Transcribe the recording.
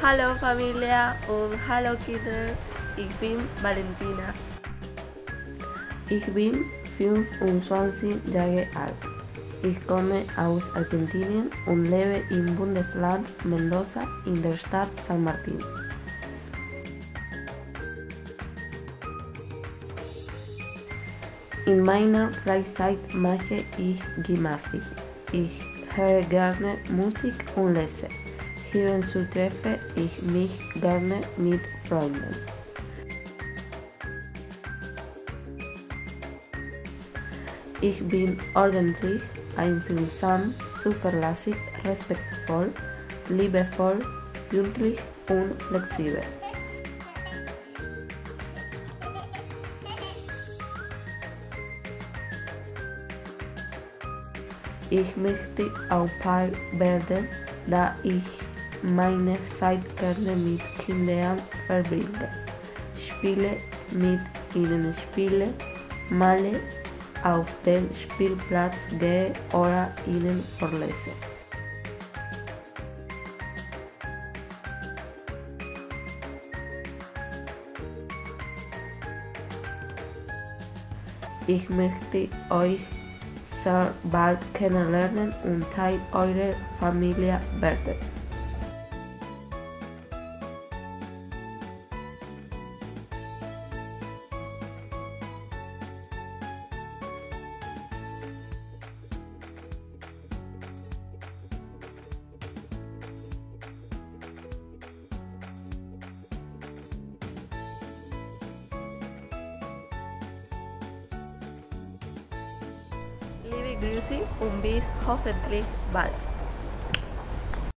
Hallo Familie und hallo Kinder, ich bin Valentina. Ich bin 25 Jahre alt. Ich komme aus Argentinien und lebe im Bundesland Mendoza in der Stadt San Martín. In meiner Freizeit mache ich Gymnastik. Ich höre gerne Musik und lese. Hierzu treffe ich mich gerne mit Freunden. Ich bin ordentlich, einfühlsam, zuverlässig, respektvoll, liebevoll, pünktlich und flexibel. Ich möchte auch Paar werden, da ich meine Zeit gerne mit Kindern verbringe. Spiele mit ihnen Spiele, male auf dem Spielplatz gehe oder ihnen vorlese. Ich möchte euch sehr bald kennenlernen und Teil eurer Familie werden. Drusy, un bis, hoffentlich bald.